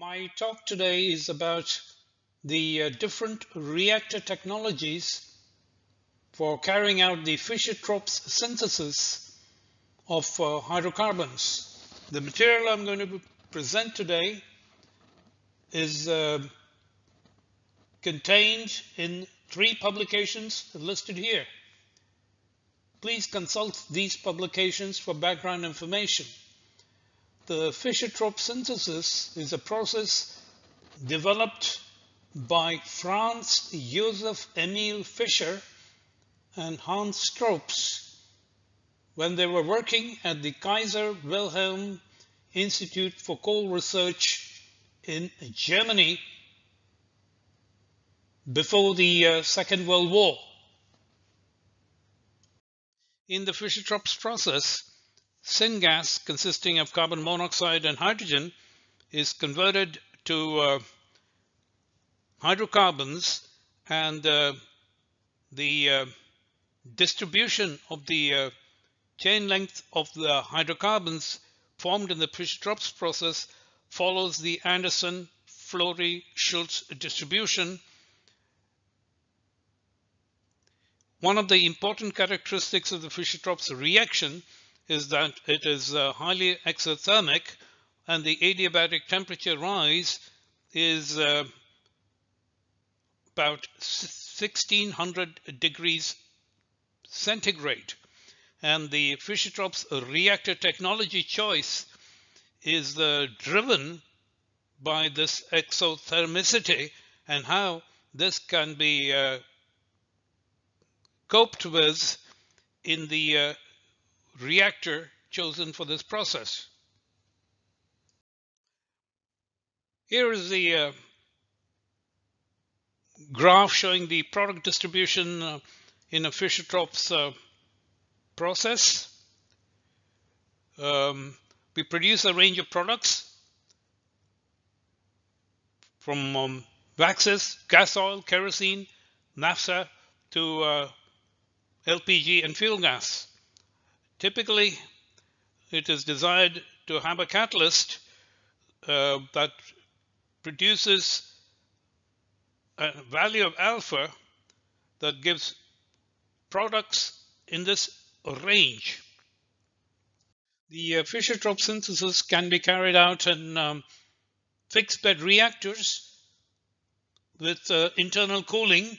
My talk today is about the uh, different reactor technologies for carrying out the Fischer-Tropsch synthesis of uh, hydrocarbons. The material I'm going to present today is uh, contained in three publications listed here. Please consult these publications for background information. The Fischer-Tropsch synthesis is a process developed by Franz Josef Emil Fischer and Hans Tropsch when they were working at the Kaiser Wilhelm Institute for Coal Research in Germany before the uh, Second World War. In the Fischer-Tropsch process, syngas consisting of carbon monoxide and hydrogen is converted to uh, hydrocarbons and uh, the uh, distribution of the uh, chain length of the hydrocarbons formed in the Fischer-Tropsch process follows the Anderson-Flory-Schulz distribution. One of the important characteristics of the Fischer-Tropsch reaction is that it is uh, highly exothermic and the adiabatic temperature rise is uh, about 1600 degrees centigrade. And the Fischer-Tropsch reactor technology choice is uh, driven by this exothermicity and how this can be uh, coped with in the uh, reactor chosen for this process. Here is the uh, graph showing the product distribution uh, in a Fischer-Tropsch uh, process. Um, we produce a range of products from um, waxes, gas oil, kerosene, naphtha to uh, LPG and fuel gas. Typically, it is desired to have a catalyst uh, that produces a value of alpha that gives products in this range. The uh, Fischer-Tropsch synthesis can be carried out in um, fixed bed reactors with uh, internal cooling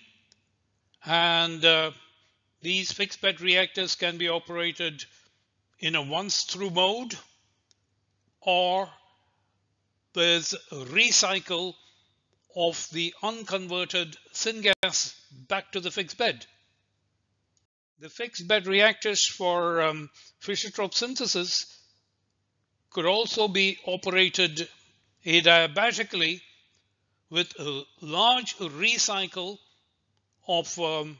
and uh, these fixed bed reactors can be operated in a once through mode or there's recycle of the unconverted syngas back to the fixed bed. The fixed bed reactors for um, Fischer-Tropsch synthesis could also be operated adiabatically with a large recycle of um,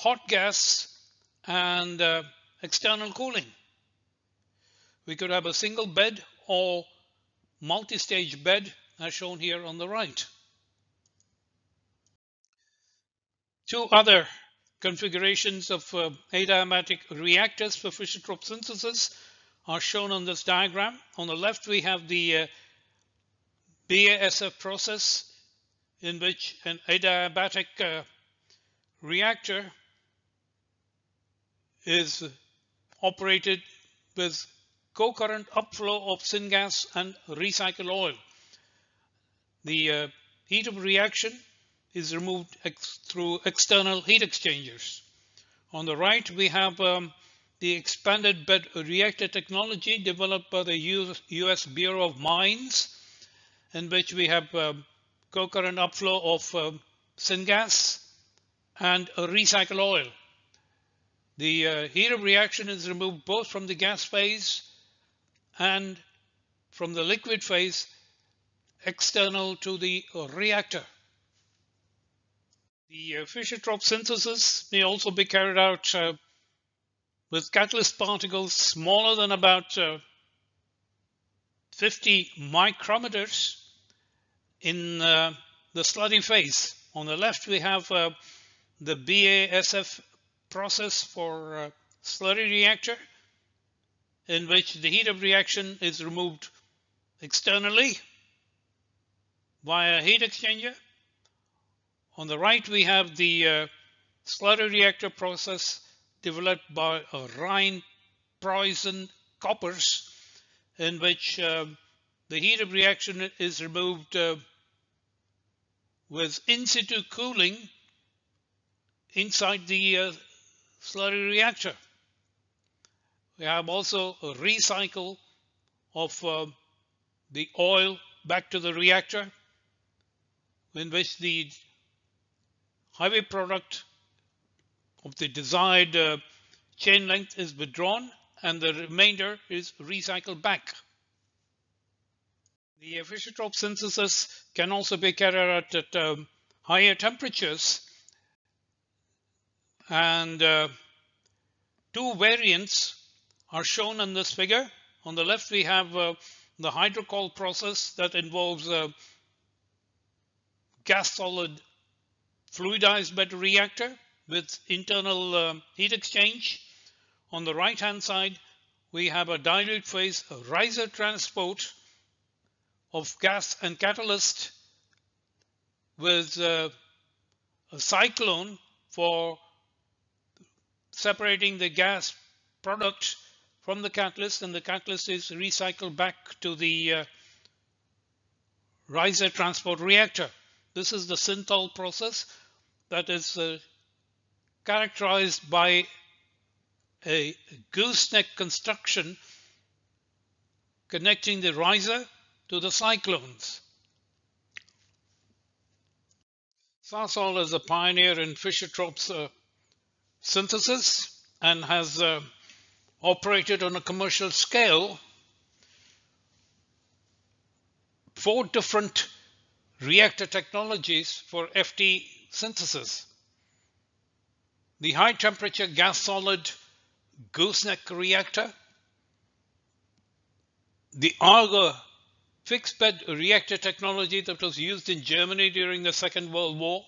hot gas and uh, external cooling. We could have a single bed or multi-stage bed as shown here on the right. Two other configurations of uh, adiabatic reactors for Fischer-Tropsch synthesis are shown on this diagram. On the left, we have the uh, BASF process in which an adiabatic uh, reactor is operated with co-current upflow of syngas and recycled oil. The uh, heat of reaction is removed ex through external heat exchangers. On the right, we have um, the expanded bed reactor technology developed by the US, US Bureau of Mines, in which we have um, co-current upflow of um, syngas and recycled oil. The uh, heat of reaction is removed both from the gas phase and from the liquid phase external to the reactor. The uh, Fischer-Tropsch synthesis may also be carried out uh, with catalyst particles smaller than about uh, 50 micrometers in uh, the slurry phase. On the left, we have uh, the BASF process for a slurry reactor in which the heat of reaction is removed externally via heat exchanger. On the right, we have the uh, slurry reactor process developed by uh, Rhine Preußen Coppers, in which uh, the heat of reaction is removed uh, with in situ cooling inside the uh, slurry reactor. We have also a recycle of uh, the oil back to the reactor in which the highway product of the desired uh, chain length is withdrawn and the remainder is recycled back. The Fischer-Tropsch synthesis can also be carried out at um, higher temperatures and uh, two variants are shown in this figure. On the left we have uh, the hydrocol process that involves a gas solid fluidized bed reactor with internal uh, heat exchange. On the right hand side we have a dilute phase riser transport of gas and catalyst with uh, a cyclone for separating the gas product from the catalyst and the catalyst is recycled back to the uh, riser transport reactor. This is the synthol process that is uh, characterized by a gooseneck construction connecting the riser to the cyclones. Sasol is a pioneer in Fischer-Tropsch uh, synthesis and has uh, operated on a commercial scale four different reactor technologies for FT synthesis. The high temperature gas solid gooseneck reactor, the Arge fixed bed reactor technology that was used in Germany during the Second World War,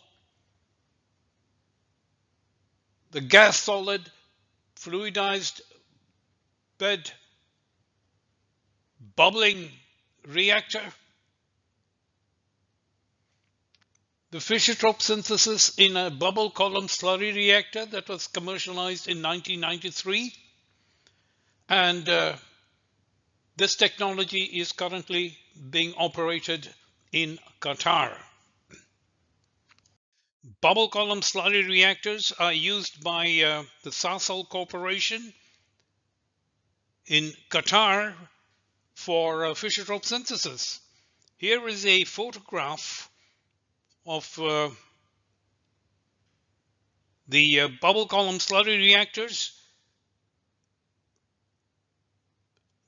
the gas solid fluidized bed bubbling reactor, the Fischer-Tropsch synthesis in a bubble column slurry reactor that was commercialized in 1993. And uh, this technology is currently being operated in Qatar. Bubble column slurry reactors are used by uh, the Sasol Corporation in Qatar for uh, Fischer-Tropsch synthesis. Here is a photograph of uh, the uh, bubble column slurry reactors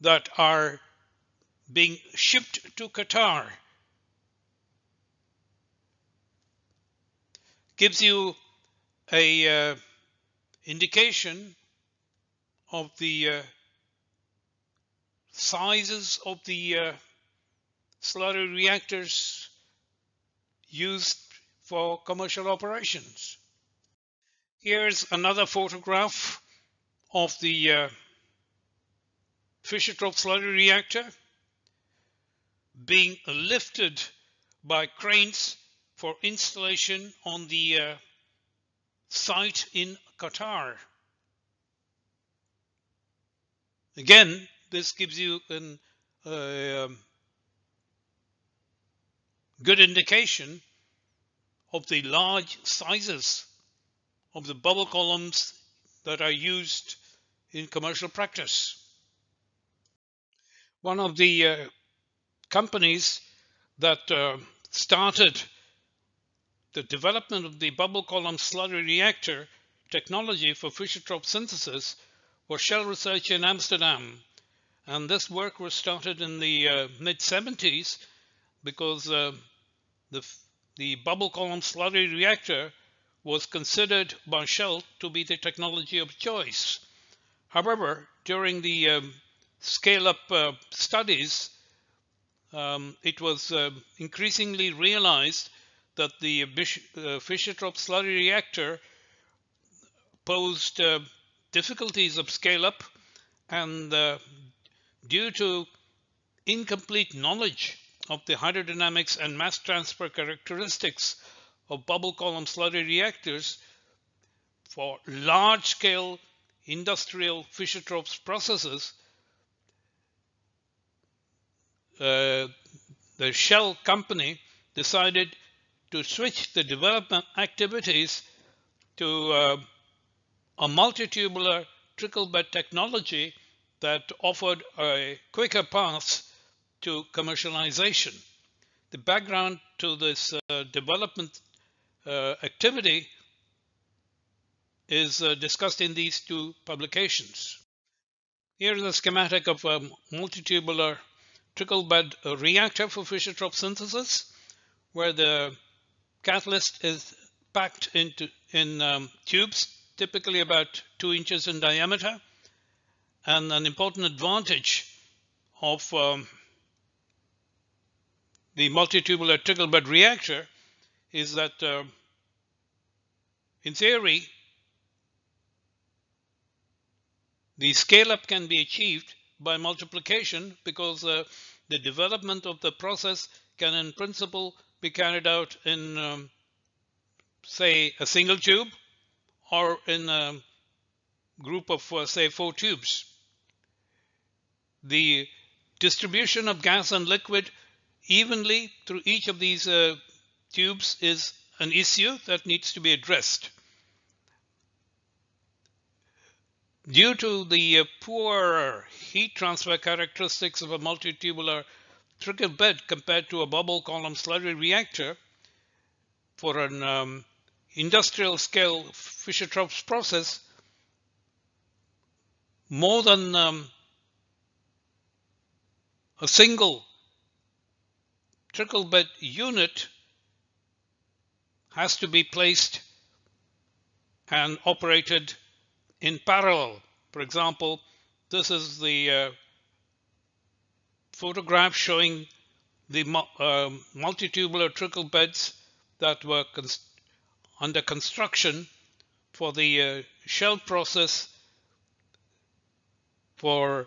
that are being shipped to Qatar. Gives you a uh, indication of the uh, sizes of the uh, slurry reactors used for commercial operations. Here's another photograph of the uh, Fischer-Tropsch slurry reactor being lifted by cranes for installation on the uh, site in Qatar. Again, this gives you an uh, good indication of the large sizes of the bubble columns that are used in commercial practice. One of the uh, companies that uh, started the development of the bubble column slurry reactor technology for Fischer-Tropsch synthesis was Shell Research in Amsterdam. And this work was started in the uh, mid 70s because uh, the, the bubble column slurry reactor was considered by Shell to be the technology of choice. However, during the um, scale-up uh, studies, um, it was uh, increasingly realized that the uh, Fischer-Tropsch slurry reactor posed uh, difficulties of scale-up and uh, due to incomplete knowledge of the hydrodynamics and mass transfer characteristics of bubble column slurry reactors for large-scale industrial Fischer-Tropsch processes, uh, the Shell company decided to switch the development activities to uh, a multitubular trickle bed technology that offered a quicker path to commercialization. The background to this uh, development uh, activity is uh, discussed in these two publications. Here is a schematic of a multitubular trickle bed reactor for Fischer-Tropsch synthesis, where the catalyst is packed into in um, tubes, typically about two inches in diameter. And an important advantage of um, the multitubular trickle bed reactor is that uh, in theory, the scale up can be achieved by multiplication because uh, the development of the process can in principle be carried out in um, say a single tube or in a group of uh, say four tubes. The distribution of gas and liquid evenly through each of these uh, tubes is an issue that needs to be addressed. Due to the uh, poor heat transfer characteristics of a multitubular trickle bed compared to a bubble column slurry reactor for an um, industrial scale Fischer-Tropsch process, more than um, a single trickle bed unit has to be placed and operated in parallel. For example, this is the uh, photograph showing the uh, multitubular trickle beds that were under construction for the uh, shell process for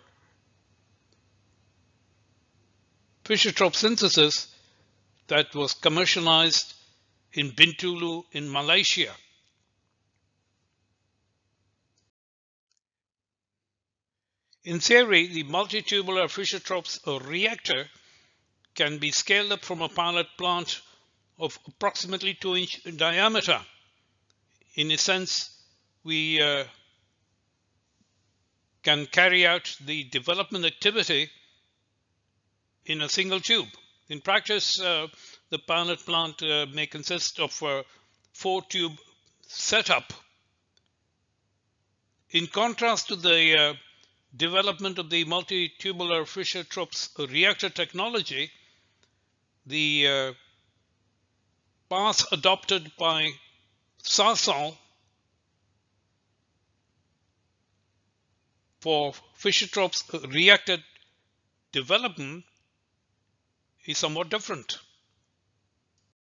Fischer-Tropsch synthesis that was commercialized in Bintulu in Malaysia. In theory, the multitubular Fischer-Tropsch reactor can be scaled up from a pilot plant of approximately 2 inch diameter. In a sense, we uh, can carry out the development activity in a single tube. In practice, uh, the pilot plant uh, may consist of a four tube setup. In contrast to the uh, development of the multi-tubular Fischer-Tropsch reactor technology, the uh, path adopted by Sasol for Fischer-Tropsch reactor development is somewhat different.